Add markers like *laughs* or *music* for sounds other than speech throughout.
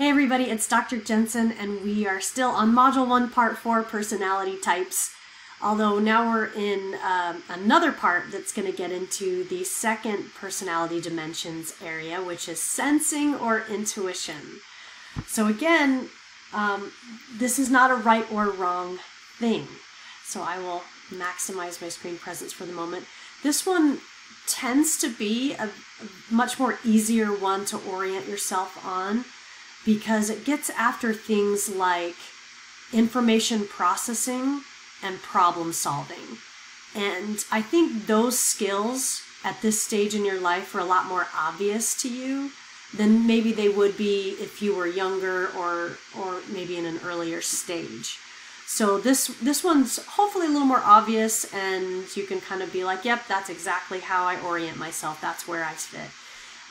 Hey everybody, it's Dr. Jenson, and we are still on Module 1, Part 4 Personality Types. Although now we're in um, another part that's going to get into the second personality dimensions area, which is sensing or intuition. So, again, um, this is not a right or wrong thing. So, I will maximize my screen presence for the moment. This one tends to be a, a much more easier one to orient yourself on because it gets after things like information processing and problem solving. And I think those skills at this stage in your life are a lot more obvious to you than maybe they would be if you were younger or or maybe in an earlier stage. So this this one's hopefully a little more obvious and you can kind of be like, yep, that's exactly how I orient myself. That's where I fit.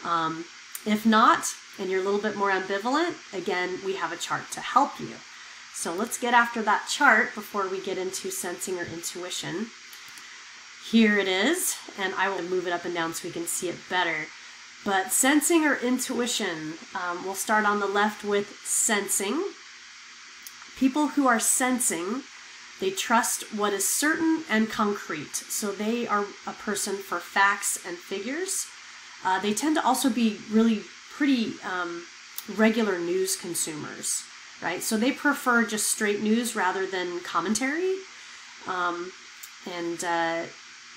Um, if not, and you're a little bit more ambivalent, again, we have a chart to help you. So let's get after that chart before we get into sensing or intuition. Here it is, and I will move it up and down so we can see it better. But sensing or intuition, um, we'll start on the left with sensing. People who are sensing, they trust what is certain and concrete. So they are a person for facts and figures. Uh, they tend to also be really pretty um, regular news consumers, right? So they prefer just straight news rather than commentary, um, and uh,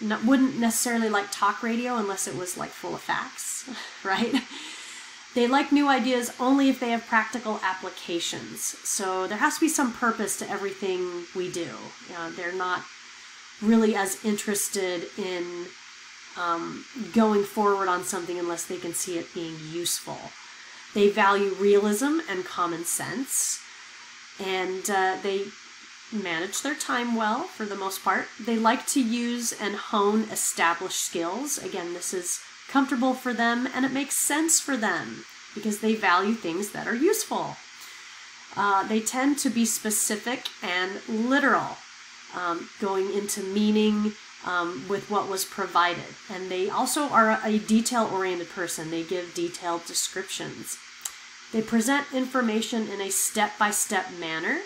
not, wouldn't necessarily like talk radio unless it was like full of facts, *laughs* right? They like new ideas only if they have practical applications. So there has to be some purpose to everything we do. You know, they're not really as interested in um, going forward on something unless they can see it being useful. They value realism and common sense, and uh, they manage their time well for the most part. They like to use and hone established skills. Again, this is comfortable for them and it makes sense for them because they value things that are useful. Uh, they tend to be specific and literal, um, going into meaning um, with what was provided. And they also are a detail oriented person, they give detailed descriptions. They present information in a step by step manner.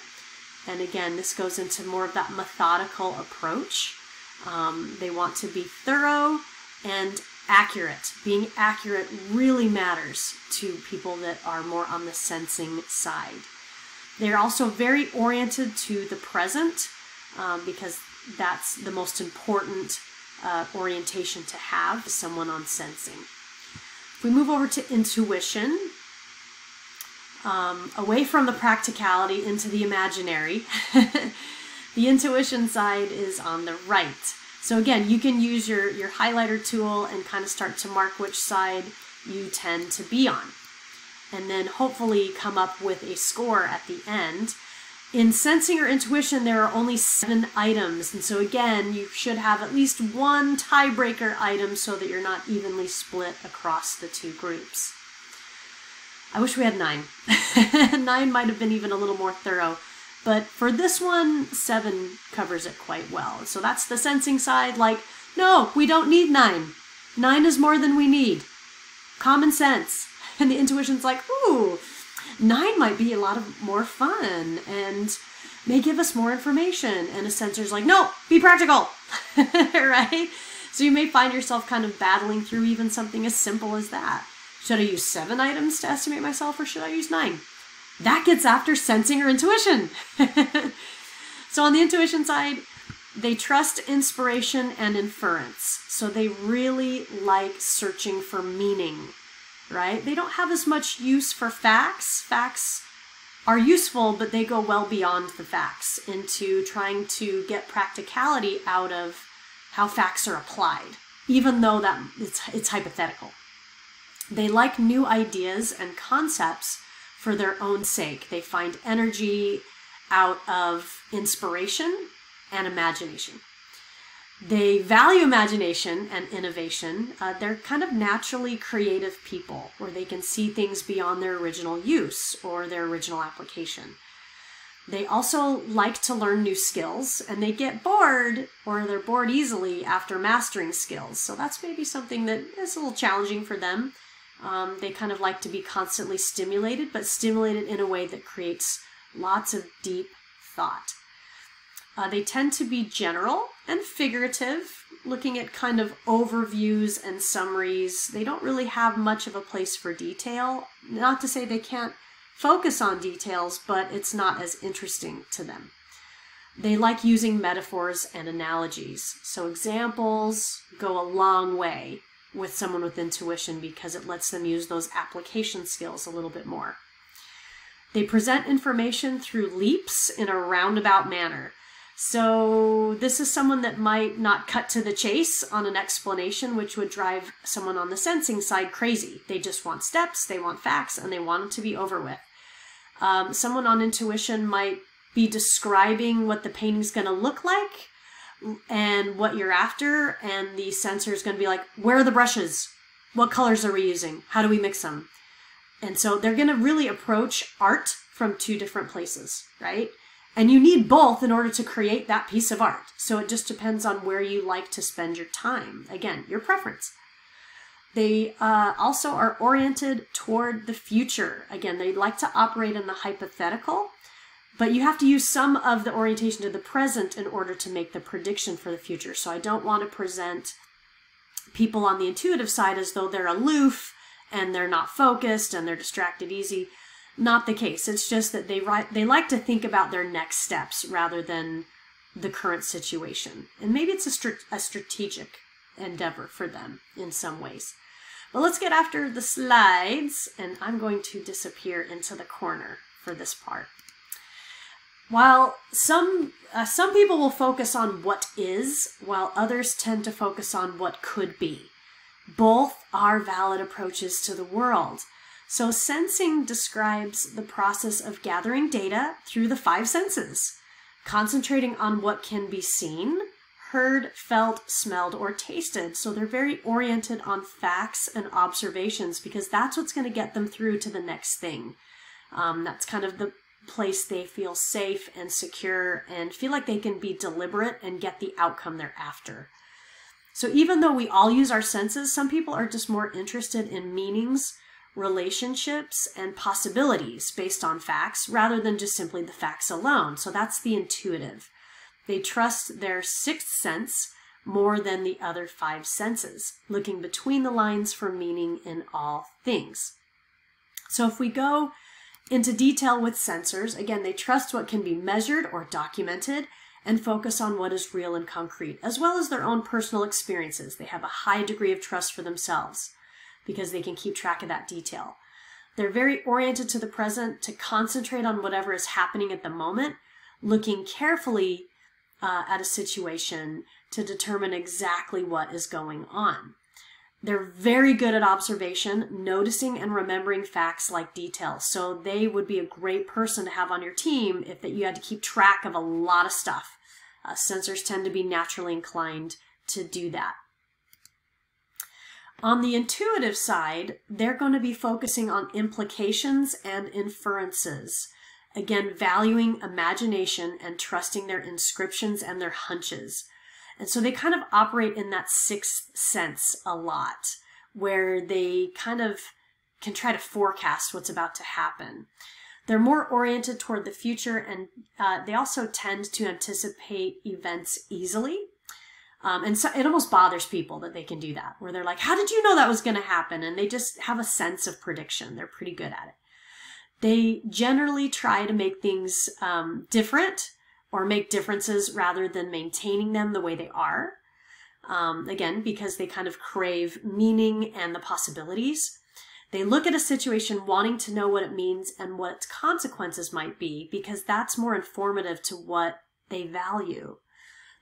And again, this goes into more of that methodical approach. Um, they want to be thorough and accurate. Being accurate really matters to people that are more on the sensing side. They're also very oriented to the present um, because that's the most important uh, orientation to have someone on sensing. If we move over to intuition, um, away from the practicality into the imaginary, *laughs* the intuition side is on the right. So again, you can use your, your highlighter tool and kind of start to mark which side you tend to be on. And then hopefully come up with a score at the end in sensing or intuition, there are only seven items. And so, again, you should have at least one tiebreaker item so that you're not evenly split across the two groups. I wish we had nine. *laughs* nine might have been even a little more thorough. But for this one, seven covers it quite well. So that's the sensing side. Like, no, we don't need nine. Nine is more than we need. Common sense. *laughs* And the intuition's like, ooh, nine might be a lot of more fun and may give us more information. And a sensor's like, no, be practical, *laughs* right? So you may find yourself kind of battling through even something as simple as that. Should I use seven items to estimate myself or should I use nine? That gets after sensing or intuition. *laughs* so on the intuition side, they trust inspiration and inference. So they really like searching for meaning right? They don't have as much use for facts. Facts are useful, but they go well beyond the facts into trying to get practicality out of how facts are applied, even though that it's, it's hypothetical. They like new ideas and concepts for their own sake. They find energy out of inspiration and imagination. They value imagination and innovation. Uh, they're kind of naturally creative people where they can see things beyond their original use or their original application. They also like to learn new skills and they get bored or they're bored easily after mastering skills. So that's maybe something that is a little challenging for them. Um, they kind of like to be constantly stimulated, but stimulated in a way that creates lots of deep thought. Uh, they tend to be general and figurative, looking at kind of overviews and summaries. They don't really have much of a place for detail. Not to say they can't focus on details, but it's not as interesting to them. They like using metaphors and analogies. So examples go a long way with someone with intuition because it lets them use those application skills a little bit more. They present information through leaps in a roundabout manner. So this is someone that might not cut to the chase on an explanation, which would drive someone on the sensing side crazy. They just want steps, they want facts, and they want them to be over with. Um, someone on intuition might be describing what the painting's going to look like and what you're after, and the sensor is going to be like, where are the brushes? What colors are we using? How do we mix them? And so they're going to really approach art from two different places, right? And you need both in order to create that piece of art. So it just depends on where you like to spend your time. Again, your preference. They uh, also are oriented toward the future. Again, they like to operate in the hypothetical, but you have to use some of the orientation to the present in order to make the prediction for the future. So I don't want to present people on the intuitive side as though they're aloof and they're not focused and they're distracted easy. Not the case. It's just that they write they like to think about their next steps rather than the current situation. And maybe it's a, a strategic endeavor for them in some ways. But let's get after the slides, and I'm going to disappear into the corner for this part. While some uh, some people will focus on what is, while others tend to focus on what could be. Both are valid approaches to the world. So, sensing describes the process of gathering data through the five senses, concentrating on what can be seen, heard, felt, smelled, or tasted. So, they're very oriented on facts and observations because that's what's going to get them through to the next thing. Um, that's kind of the place they feel safe and secure and feel like they can be deliberate and get the outcome they're after. So even though we all use our senses, some people are just more interested in meanings, relationships, and possibilities based on facts rather than just simply the facts alone. So that's the intuitive. They trust their sixth sense more than the other five senses, looking between the lines for meaning in all things. So if we go into detail with sensors, again, they trust what can be measured or documented and focus on what is real and concrete, as well as their own personal experiences. They have a high degree of trust for themselves because they can keep track of that detail. They're very oriented to the present to concentrate on whatever is happening at the moment, looking carefully uh, at a situation to determine exactly what is going on. They're very good at observation, noticing and remembering facts like details. So they would be a great person to have on your team if that you had to keep track of a lot of stuff. Uh, sensors tend to be naturally inclined to do that. On the intuitive side, they're going to be focusing on implications and inferences. Again, valuing imagination and trusting their inscriptions and their hunches. And so they kind of operate in that sixth sense a lot, where they kind of can try to forecast what's about to happen. They're more oriented toward the future and uh, they also tend to anticipate events easily. Um, and so it almost bothers people that they can do that, where they're like, How did you know that was going to happen? And they just have a sense of prediction. They're pretty good at it. They generally try to make things um, different or make differences rather than maintaining them the way they are. Um, again, because they kind of crave meaning and the possibilities. They look at a situation wanting to know what it means and what its consequences might be because that's more informative to what they value.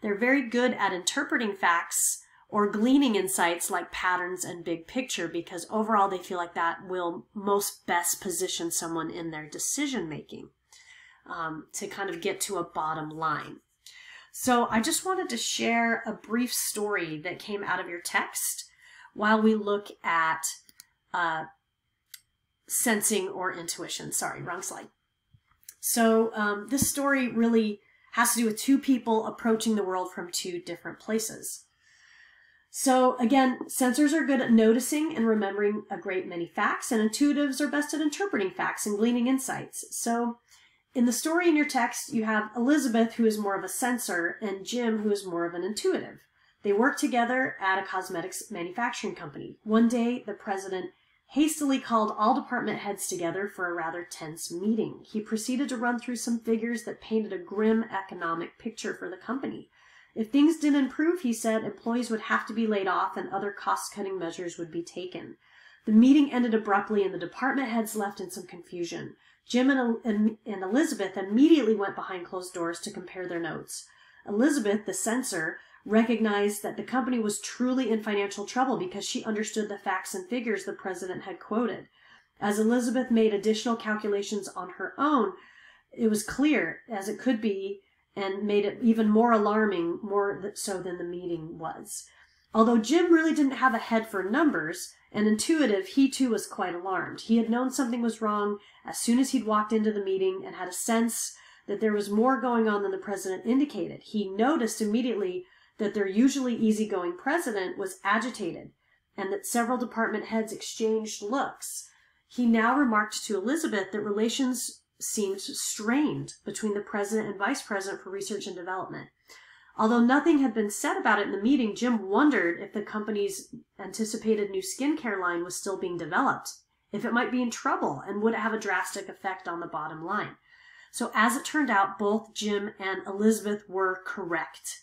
They're very good at interpreting facts or gleaning insights like patterns and big picture because overall they feel like that will most best position someone in their decision making um, to kind of get to a bottom line. So I just wanted to share a brief story that came out of your text while we look at uh, sensing or intuition. Sorry, wrong slide. So um, this story really has to do with two people approaching the world from two different places. So again, sensors are good at noticing and remembering a great many facts, and intuitives are best at interpreting facts and gleaning insights. So in the story in your text, you have Elizabeth, who is more of a sensor, and Jim, who is more of an intuitive. They work together at a cosmetics manufacturing company. One day, the president hastily called all department heads together for a rather tense meeting. He proceeded to run through some figures that painted a grim economic picture for the company. If things didn't improve, he said, employees would have to be laid off and other cost cutting measures would be taken. The meeting ended abruptly and the department heads left in some confusion. Jim and, and, and Elizabeth immediately went behind closed doors to compare their notes. Elizabeth, the sensor, recognized that the company was truly in financial trouble because she understood the facts and figures the president had quoted. As Elizabeth made additional calculations on her own, it was clear, as it could be, and made it even more alarming, more so than the meeting was. Although Jim really didn't have a head for numbers, and intuitive, he too was quite alarmed. He had known something was wrong as soon as he'd walked into the meeting and had a sense that there was more going on than the president indicated. He noticed immediately that their usually easygoing president was agitated and that several department heads exchanged looks. He now remarked to Elizabeth that relations seemed strained between the president and vice president for research and development. Although nothing had been said about it in the meeting, Jim wondered if the company's anticipated new skincare line was still being developed, if it might be in trouble, and would it have a drastic effect on the bottom line. So, as it turned out, both Jim and Elizabeth were correct.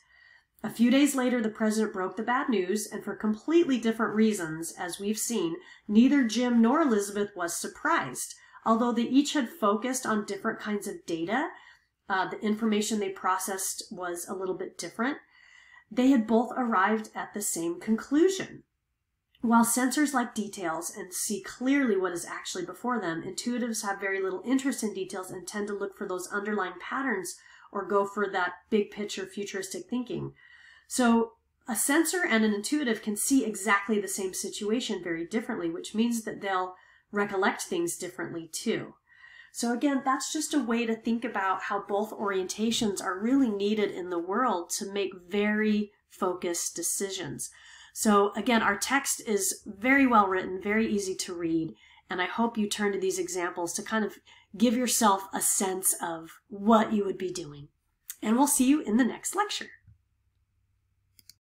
A few days later, the president broke the bad news, and for completely different reasons, as we've seen, neither Jim nor Elizabeth was surprised. Although they each had focused on different kinds of data, uh, the information they processed was a little bit different. They had both arrived at the same conclusion. While sensors like details and see clearly what is actually before them, intuitives have very little interest in details and tend to look for those underlying patterns or go for that big picture futuristic thinking. So a sensor and an intuitive can see exactly the same situation very differently, which means that they'll recollect things differently too. So again, that's just a way to think about how both orientations are really needed in the world to make very focused decisions. So again, our text is very well written, very easy to read, and I hope you turn to these examples to kind of give yourself a sense of what you would be doing. And we'll see you in the next lecture.